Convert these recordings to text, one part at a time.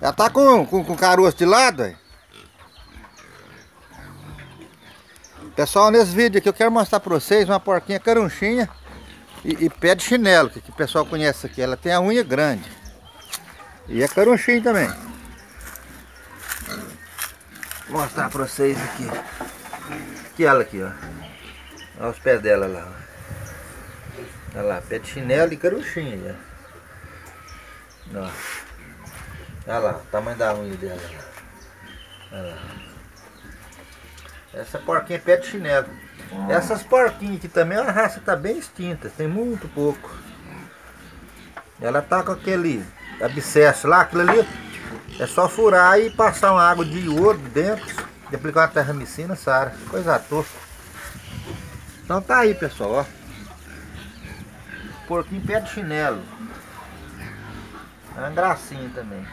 Já tá com, com, com caroço de lado, aí. Pessoal, nesse vídeo aqui eu quero mostrar pra vocês uma porquinha carunchinha e, e pé de chinelo, que, que o pessoal conhece aqui. Ela tem a unha grande. E é carunchinha também. Vou mostrar pra vocês aqui. Aqui ela aqui, ó. Olha os pés dela lá. Olha lá, pé de chinelo e carunchinha. Ó. Olha lá, o tamanho da unha dela. Olha lá. Essa porquinha é pé de chinelo. Essas porquinhas aqui também, a raça tá bem extinta, tem muito pouco. Ela tá com aquele abscesso lá, aquilo ali é só furar e passar uma água de iodo dentro e aplicar uma terramicina, Sara. Coisa tosca. Então tá aí, pessoal, ó. Porquinho pé de chinelo. É uma gracinha também.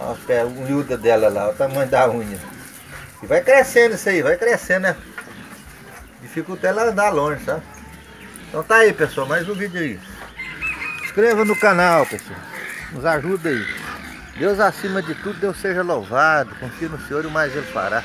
Olha o pé, miúda dela lá, o tamanho da unha. E vai crescendo isso aí, vai crescendo, né? Dificulta ela andar longe, sabe? Então tá aí, pessoal, mais um vídeo aí. Inscreva no canal, pessoal. Nos ajuda aí. Deus acima de tudo, Deus seja louvado. Confie no Senhor e mais Ele fará.